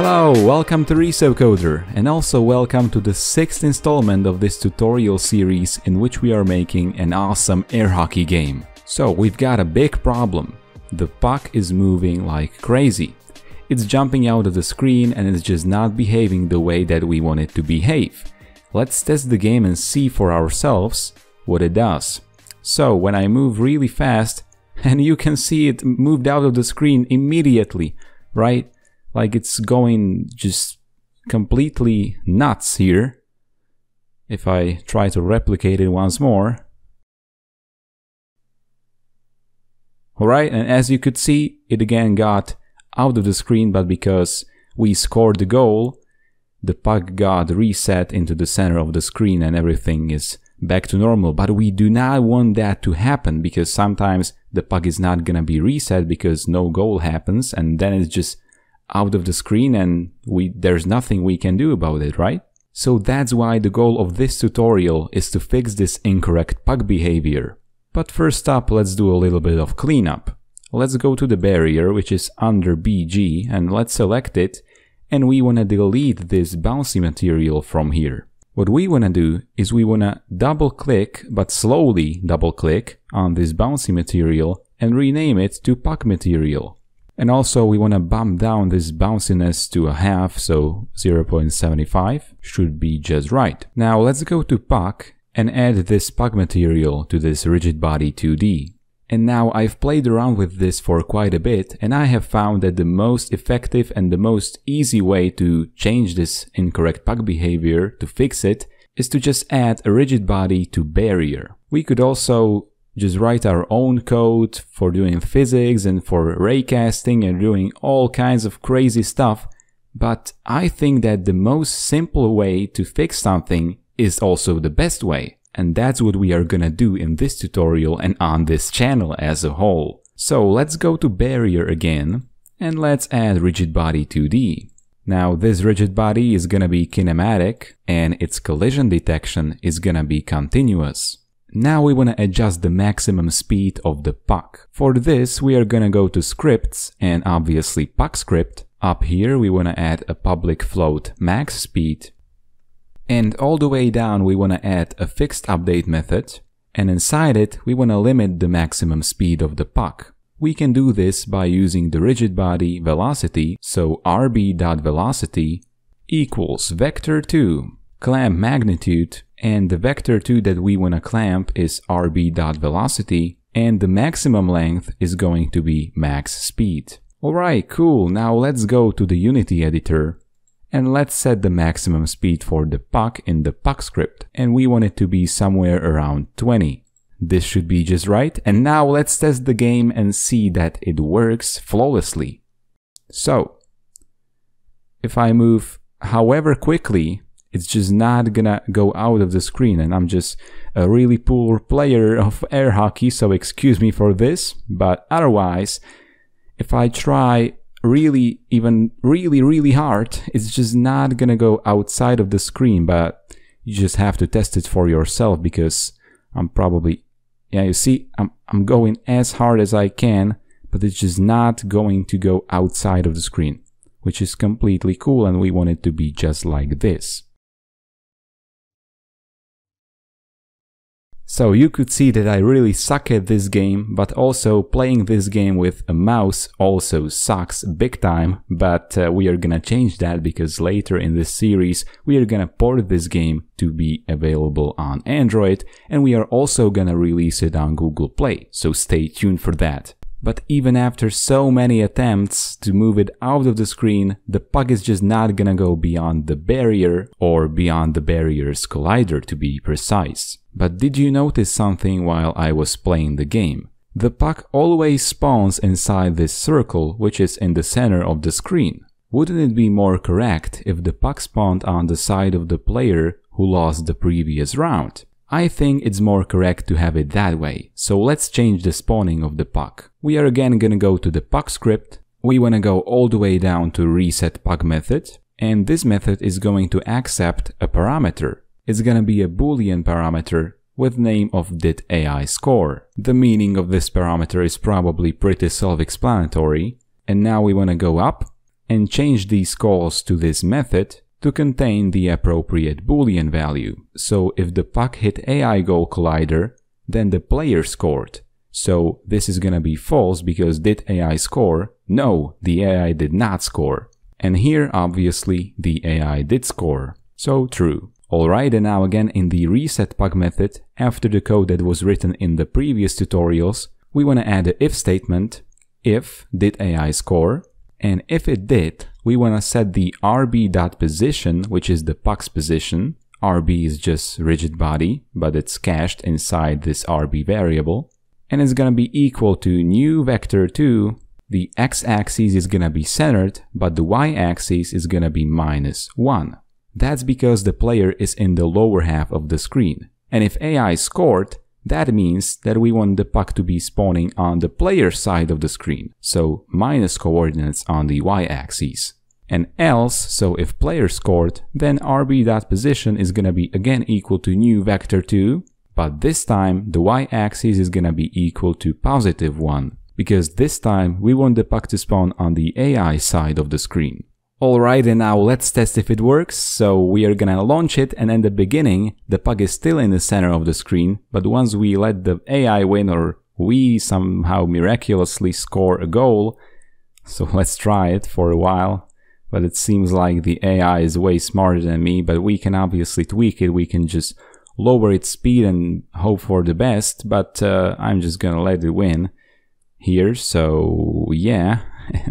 Hello, welcome to ResoCoder and also welcome to the sixth installment of this tutorial series in which we are making an awesome air hockey game. So we've got a big problem. The puck is moving like crazy. It's jumping out of the screen and it's just not behaving the way that we want it to behave. Let's test the game and see for ourselves what it does. So when I move really fast, and you can see it moved out of the screen immediately, right? Like it's going just completely nuts here. If I try to replicate it once more. Alright, and as you could see, it again got out of the screen, but because we scored the goal, the puck got reset into the center of the screen and everything is back to normal. But we do not want that to happen because sometimes the puck is not gonna be reset because no goal happens and then it's just out of the screen and we there's nothing we can do about it, right? So that's why the goal of this tutorial is to fix this incorrect puck behavior. But first up, let's do a little bit of cleanup. Let's go to the barrier, which is under BG, and let's select it, and we want to delete this bouncy material from here. What we want to do is we want to double click, but slowly double click on this bouncy material and rename it to puck material. And also we want to bump down this bounciness to a half, so 0.75 should be just right. Now let's go to puck and add this puck material to this rigid body 2D. And now I've played around with this for quite a bit and I have found that the most effective and the most easy way to change this incorrect puck behavior to fix it is to just add a rigid body to barrier. We could also just write our own code for doing physics and for raycasting and doing all kinds of crazy stuff, but I think that the most simple way to fix something is also the best way. And that's what we are gonna do in this tutorial and on this channel as a whole. So let's go to barrier again and let's add rigid body 2D. Now this rigid body is gonna be kinematic and its collision detection is gonna be continuous. Now we wanna adjust the maximum speed of the puck. For this we are gonna go to scripts and obviously puck script. Up here we wanna add a public float max speed and all the way down we want to add a fixed update method and inside it we want to limit the maximum speed of the puck. We can do this by using the rigid body velocity, so rb.velocity equals vector2 clamp magnitude and the vector2 that we want to clamp is rb.velocity and the maximum length is going to be max speed. Alright, cool, now let's go to the Unity editor and let's set the maximum speed for the puck in the puck script and we want it to be somewhere around 20. This should be just right and now let's test the game and see that it works flawlessly. So, if I move however quickly, it's just not gonna go out of the screen and I'm just a really poor player of air hockey so excuse me for this, but otherwise, if I try really even really really hard it's just not gonna go outside of the screen. But you just have to test it for yourself because I'm probably yeah you see I'm, I'm going as hard as I can but it's just not going to go outside of the screen which is completely cool and we want it to be just like this So you could see that I really suck at this game, but also playing this game with a mouse also sucks big time, but uh, we are gonna change that because later in this series we are gonna port this game to be available on Android and we are also gonna release it on Google Play, so stay tuned for that. But even after so many attempts to move it out of the screen, the puck is just not gonna go beyond the barrier or beyond the barrier's collider to be precise. But did you notice something while I was playing the game? The puck always spawns inside this circle which is in the center of the screen. Wouldn't it be more correct if the puck spawned on the side of the player who lost the previous round? I think it's more correct to have it that way, so let's change the spawning of the puck. We are again gonna go to the puck script, we wanna go all the way down to reset puck method, and this method is going to accept a parameter. It's gonna be a boolean parameter with name of did AI score. The meaning of this parameter is probably pretty self-explanatory, and now we wanna go up and change these calls to this method to contain the appropriate boolean value. So if the puck hit AI goal collider, then the player scored. So this is gonna be false because did AI score? No, the AI did not score. And here obviously the AI did score. So true. Alright, and now again in the reset puck method, after the code that was written in the previous tutorials, we want to add a if statement, if did AI score, and if it did, we want to set the rb.position, which is the puck's position. rb is just rigid body, but it's cached inside this rb variable. And it's going to be equal to new vector 2. The x-axis is going to be centered, but the y-axis is going to be minus 1. That's because the player is in the lower half of the screen. And if AI scored, that means that we want the puck to be spawning on the player side of the screen, so minus coordinates on the y-axis. And else, so if player scored, then rb.position is gonna be again equal to new vector 2, but this time the y-axis is gonna be equal to positive 1, because this time we want the puck to spawn on the AI side of the screen. Alright, and now let's test if it works. So we are gonna launch it and in the beginning, the puck is still in the center of the screen, but once we let the AI win or we somehow miraculously score a goal, so let's try it for a while, but it seems like the AI is way smarter than me, but we can obviously tweak it, we can just lower its speed and hope for the best, but uh, I'm just gonna let it win here, so yeah.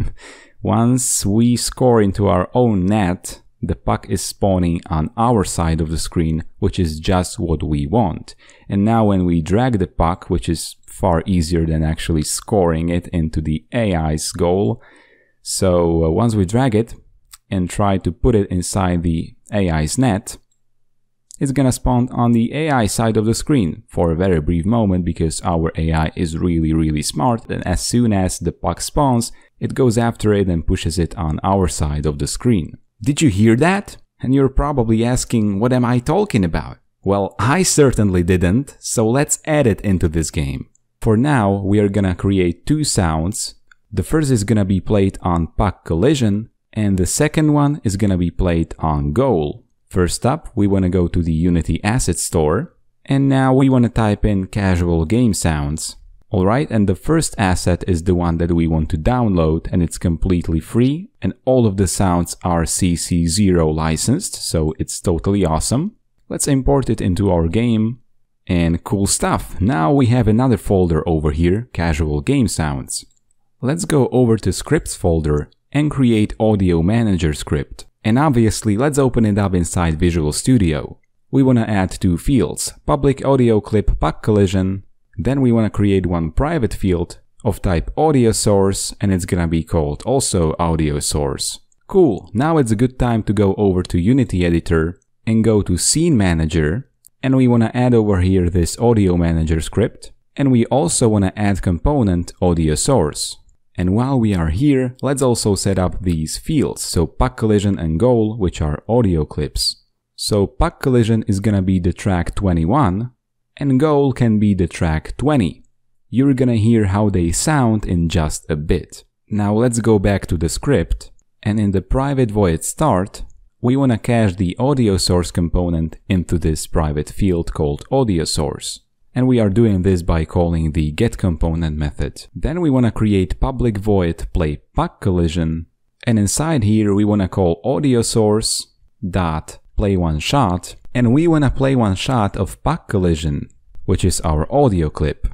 Once we score into our own net, the puck is spawning on our side of the screen, which is just what we want. And now when we drag the puck, which is far easier than actually scoring it into the AI's goal. So uh, once we drag it and try to put it inside the AI's net, it's gonna spawn on the AI side of the screen for a very brief moment because our AI is really really smart and as soon as the puck spawns, it goes after it and pushes it on our side of the screen. Did you hear that? And you're probably asking, what am I talking about? Well, I certainly didn't, so let's add it into this game. For now, we are gonna create two sounds. The first is gonna be played on puck collision, and the second one is gonna be played on goal. First up, we wanna go to the Unity Asset Store, and now we wanna type in casual game sounds. Alright, and the first asset is the one that we want to download and it's completely free and all of the sounds are CC0 licensed, so it's totally awesome. Let's import it into our game and cool stuff. Now we have another folder over here, casual game sounds. Let's go over to scripts folder and create audio manager script. And obviously let's open it up inside Visual Studio. We want to add two fields, public audio clip puck collision then we want to create one private field of type audio source and it's gonna be called also audio source. Cool, now it's a good time to go over to Unity Editor and go to Scene Manager and we want to add over here this audio manager script and we also want to add component audio source. And while we are here, let's also set up these fields, so puck collision and goal, which are audio clips. So puck collision is gonna be the track 21, and goal can be the track 20. You're gonna hear how they sound in just a bit. Now let's go back to the script, and in the private void start, we wanna cache the audio source component into this private field called audio source. And we are doing this by calling the getComponent method. Then we wanna create public void play puck collision, and inside here we wanna call audio source dot play one shot and we wanna play one shot of puck collision, which is our audio clip.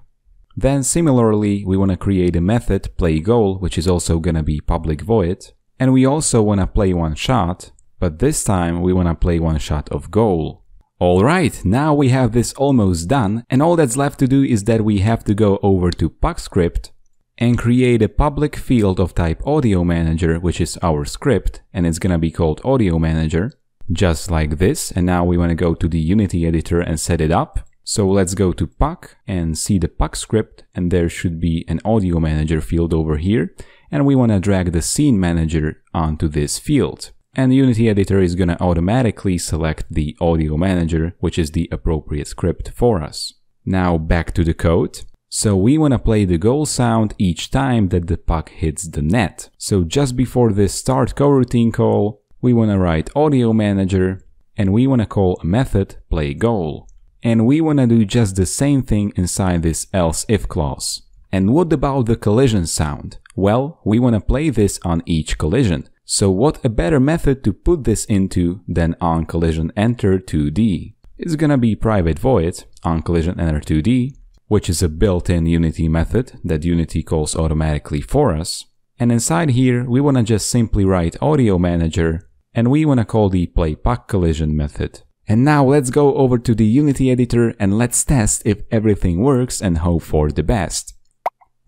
Then similarly, we wanna create a method play goal, which is also gonna be public void. And we also wanna play one shot, but this time we wanna play one shot of goal. Alright, now we have this almost done, and all that's left to do is that we have to go over to PuckScript and create a public field of type audio manager, which is our script, and it's gonna be called audio manager just like this. And now we want to go to the Unity editor and set it up. So let's go to Puck and see the Puck script and there should be an audio manager field over here. And we want to drag the scene manager onto this field. And Unity editor is going to automatically select the audio manager, which is the appropriate script for us. Now back to the code. So we want to play the goal sound each time that the puck hits the net. So just before this start coroutine call, we want to write audio manager and we want to call a method play goal. And we want to do just the same thing inside this else if clause. And what about the collision sound? Well, we want to play this on each collision. So what a better method to put this into than on collision enter 2D? It's gonna be private void on collision enter 2D which is a built-in Unity method that Unity calls automatically for us. And inside here, we want to just simply write audio manager and we want to call the play puck collision method. And now let's go over to the Unity editor and let's test if everything works and hope for the best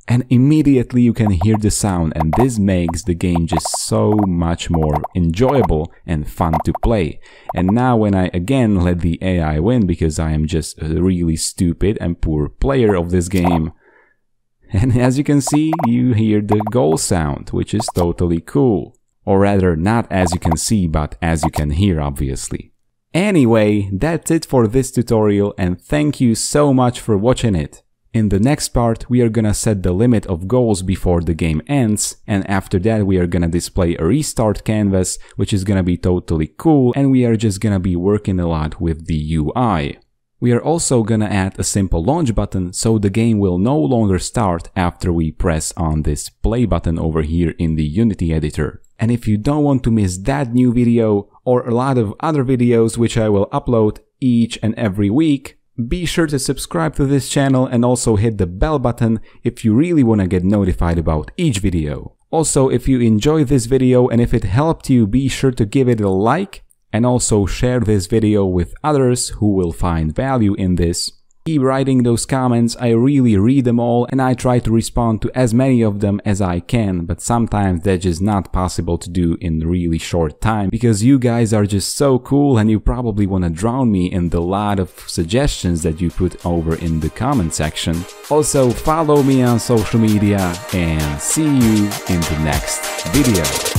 and immediately you can hear the sound and this makes the game just so much more enjoyable and fun to play. And now when I again let the AI win because I am just a really stupid and poor player of this game, and as you can see, you hear the goal sound, which is totally cool. Or rather, not as you can see, but as you can hear, obviously. Anyway, that's it for this tutorial and thank you so much for watching it. In the next part, we are gonna set the limit of goals before the game ends, and after that we are gonna display a restart canvas, which is gonna be totally cool, and we are just gonna be working a lot with the UI. We are also gonna add a simple launch button so the game will no longer start after we press on this play button over here in the Unity editor. And if you don't want to miss that new video or a lot of other videos which I will upload each and every week, be sure to subscribe to this channel and also hit the bell button if you really want to get notified about each video. Also, if you enjoyed this video and if it helped you, be sure to give it a like and also share this video with others who will find value in this. Keep writing those comments, I really read them all and I try to respond to as many of them as I can, but sometimes that's just not possible to do in really short time because you guys are just so cool and you probably want to drown me in the lot of suggestions that you put over in the comment section. Also follow me on social media and see you in the next video.